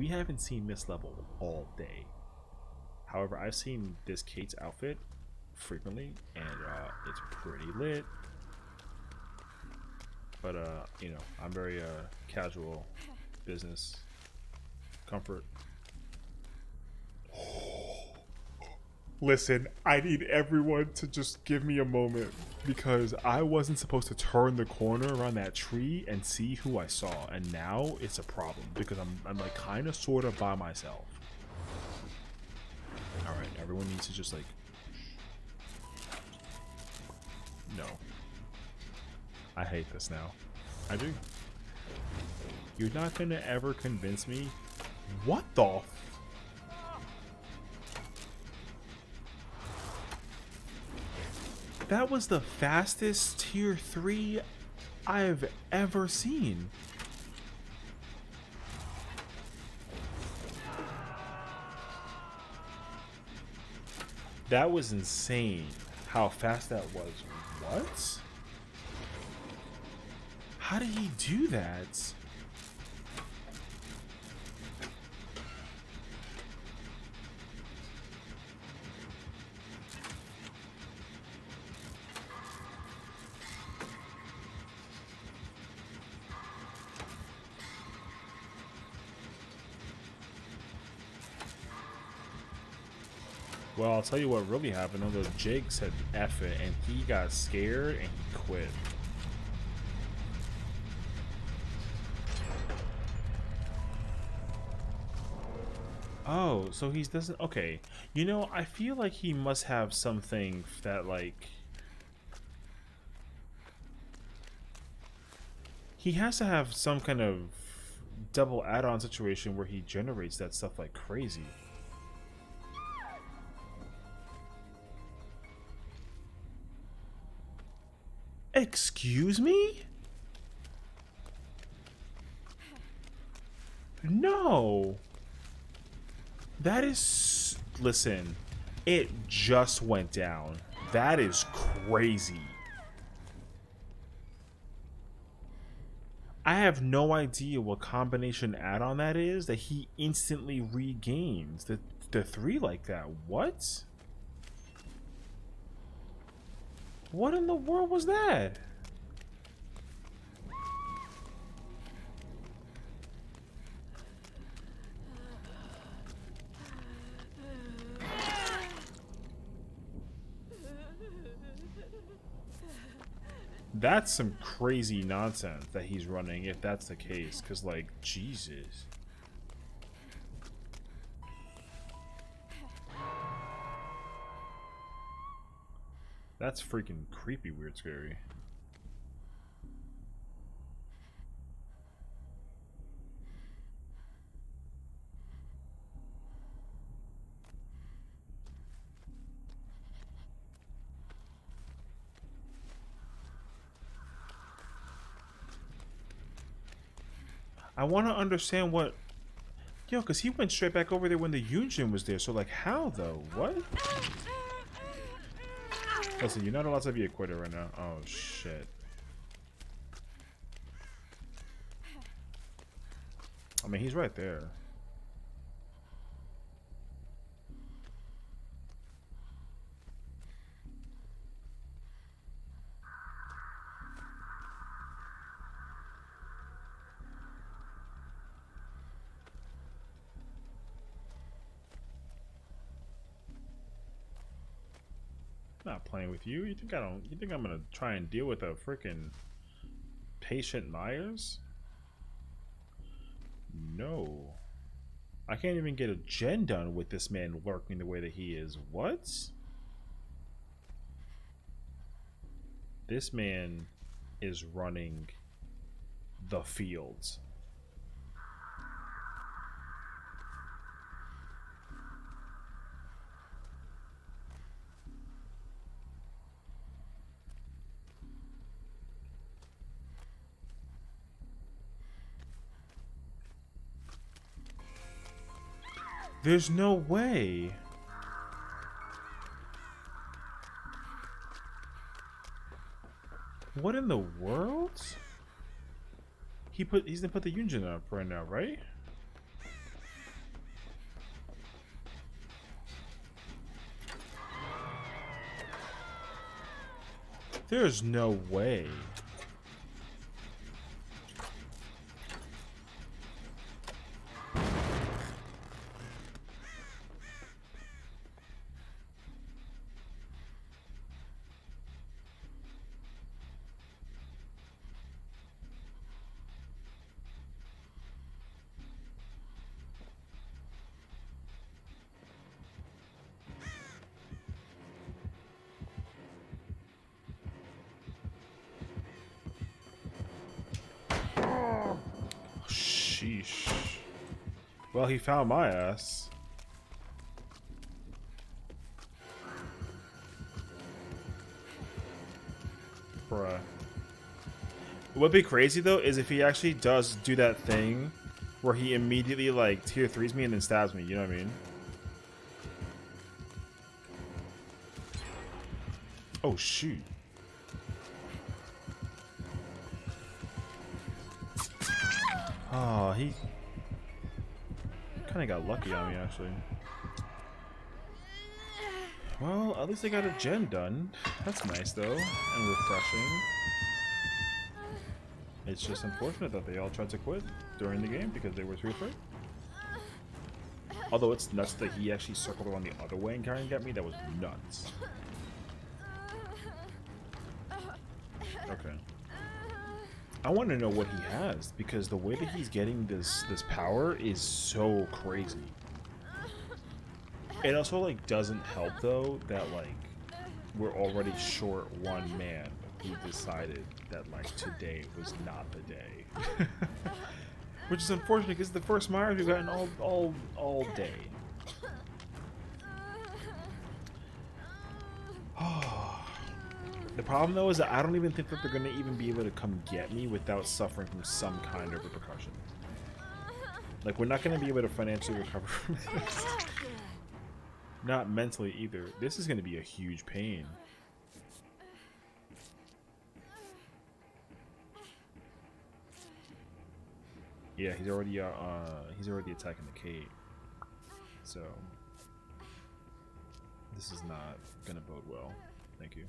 we haven't seen Miss Level all day. However, I've seen this Kate's outfit frequently, and uh, it's pretty lit. But uh, you know, I'm very uh, casual, business, comfort. Listen, I need everyone to just give me a moment because I wasn't supposed to turn the corner around that tree and see who I saw, and now it's a problem because I'm I'm like kind of sort of by myself. All right, everyone needs to just like no. I hate this now. I do. You're not gonna ever convince me. What the? That was the fastest tier 3 I've ever seen. That was insane how fast that was. What? How did he do that? Well, I'll tell you what really happened. Although Jake said F it, and he got scared and he quit. Oh, so he doesn't. Okay, you know, I feel like he must have something that like. He has to have some kind of double add-on situation where he generates that stuff like crazy. Excuse me? No. That is. Listen, it just went down. That is crazy. I have no idea what combination add on that is that he instantly regains the, the three like that. What? What in the world was that? That's some crazy nonsense that he's running if that's the case. Because, like, Jesus. That's freaking creepy, weird, scary. I want to understand what... Yo, because he went straight back over there when the Yunjin was there. So, like, how, though? What? Listen, you're not allowed to be a quitter right now. Oh, shit. I mean, he's right there. Not playing with you. You think I don't? You think I'm gonna try and deal with a freaking patient Myers? No. I can't even get a gen done with this man lurking the way that he is. What? This man is running the fields. There's no way. What in the world? He put he's gonna put the engine up right now, right? There's no way. Sheesh. Well, he found my ass. Bruh. What'd be crazy though is if he actually does do that thing where he immediately like tier threes me and then stabs me, you know what I mean? Oh shoot. Oh, he kind of got lucky on me, actually. Well, at least I got a gen done. That's nice, though, and refreshing. It's just unfortunate that they all tried to quit during the game because they were too afraid. Although it's nuts that he actually circled around the other way and trying to get me. That was nuts. Okay. I want to know what he has because the way that he's getting this this power is so crazy. It also like doesn't help though that like we're already short one man who decided that like today was not the day. Which is unfortunate because the first Myers we've gotten all all all day. The problem though is that I don't even think that they're gonna even be able to come get me without suffering from some kind of repercussion. Like we're not gonna be able to financially recover from this. Not mentally either. This is gonna be a huge pain. Yeah, he's already uh, uh he's already attacking the Kate. So this is not gonna bode well. Thank you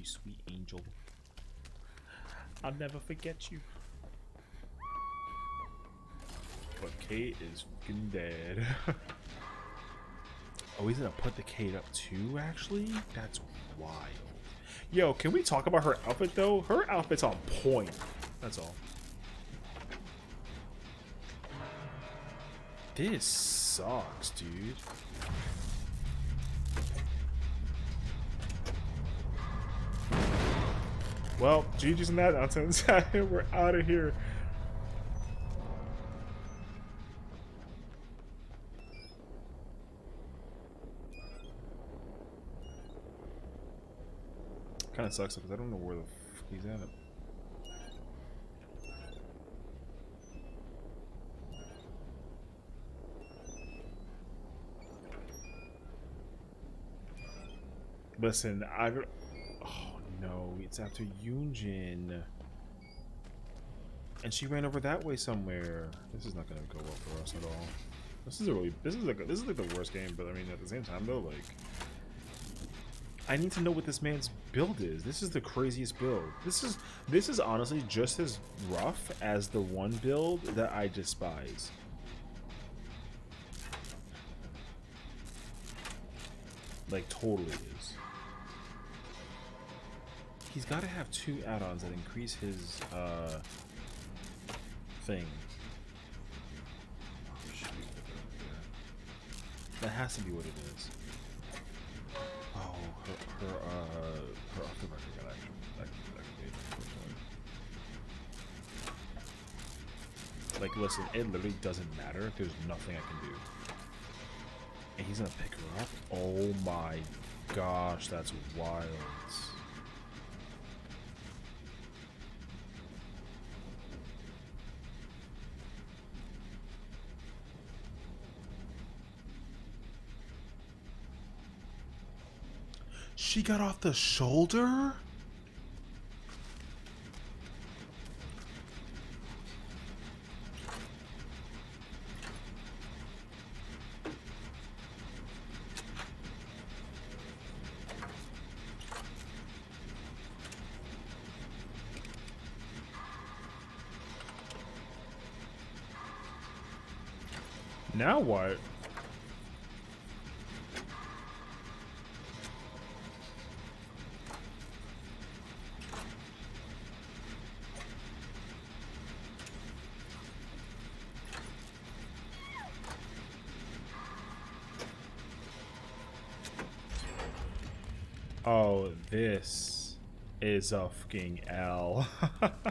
you sweet angel. I'll never forget you. But Kate is fucking dead. oh, he's gonna put the Kate up too, actually? That's wild. Yo, can we talk about her outfit, though? Her outfit's on point. That's all. This sucks, dude. Well, GG's in that nonsense. We're out of here. Kind of sucks because I don't know where the f he's at. Listen, I it's after Yunjin. And she ran over that way somewhere. This is not gonna go well for us at all. This is a really this is like this is like the worst game, but I mean at the same time though, like I need to know what this man's build is. This is the craziest build. This is this is honestly just as rough as the one build that I despise. Like totally is. He's got to have two add-ons that increase his uh, thing. That has to be what it is. Oh, her, her, uh, her got activated, Like, listen, it literally doesn't matter. There's nothing I can do. And he's gonna pick her up? Oh my gosh, that's wild. She got off the shoulder? Now what? Is a fucking L.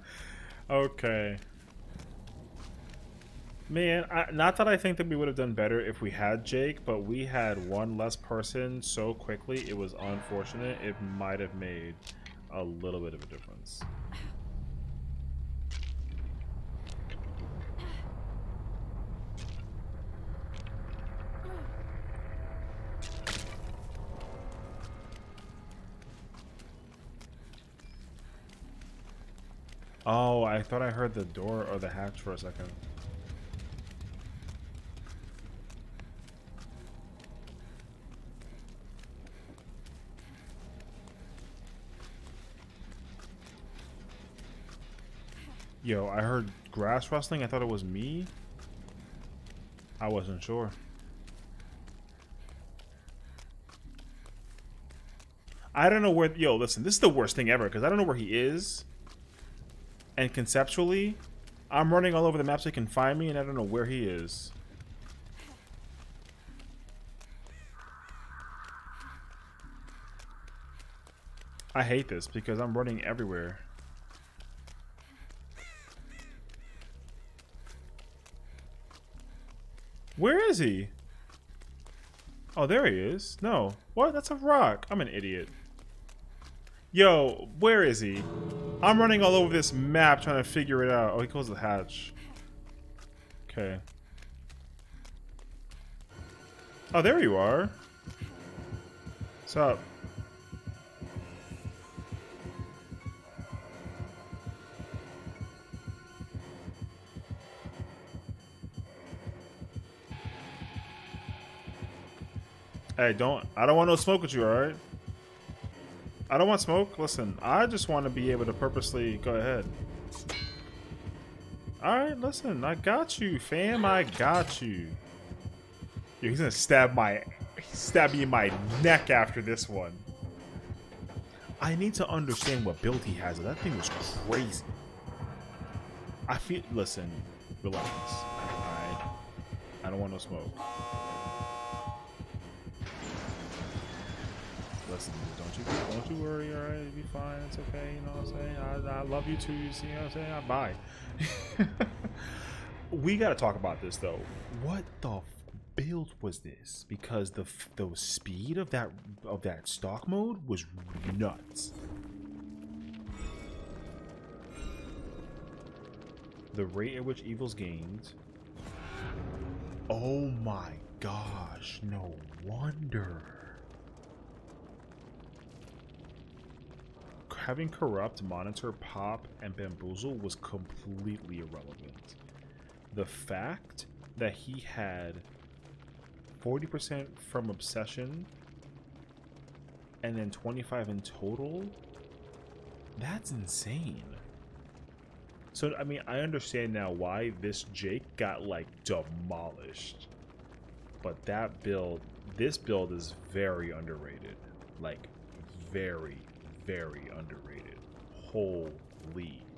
okay. Man, I, not that I think that we would have done better if we had Jake, but we had one less person so quickly, it was unfortunate. It might have made a little bit of a difference. Oh, I thought I heard the door or the hatch for a second. Yo, I heard grass rustling. I thought it was me. I wasn't sure. I don't know where. Yo, listen, this is the worst thing ever because I don't know where he is. And conceptually, I'm running all over the map so he can find me, and I don't know where he is. I hate this because I'm running everywhere. Where is he? Oh, there he is. No. What? That's a rock. I'm an idiot. Yo, where is he? I'm running all over this map trying to figure it out. Oh, he closed the hatch. Okay. Oh, there you are. What's up? Hey, don't. I don't want no smoke with you, alright? I don't want smoke. Listen, I just want to be able to purposely go ahead. Alright, listen. I got you, fam. I got you. Yo, he's gonna stab my... Stab me in my neck after this one. I need to understand what build he has. That thing was crazy. I feel... Listen. Relax. Alright? I don't want no smoke. listen, don't you don't you worry, alright, it'll be fine, it's okay, you know what I'm saying? I, I love you too, you see what I'm saying? I Bye. we gotta talk about this though. What the build was this? Because the the speed of that of that stalk mode was nuts. The rate at which evils gained. Oh my gosh, no wonder. Having corrupt monitor pop and bamboozle was completely irrelevant. The fact that he had 40% from obsession and then 25 in total that's insane so i mean i understand now why this jake got like demolished but that build this build is very underrated like very very underrated. Holy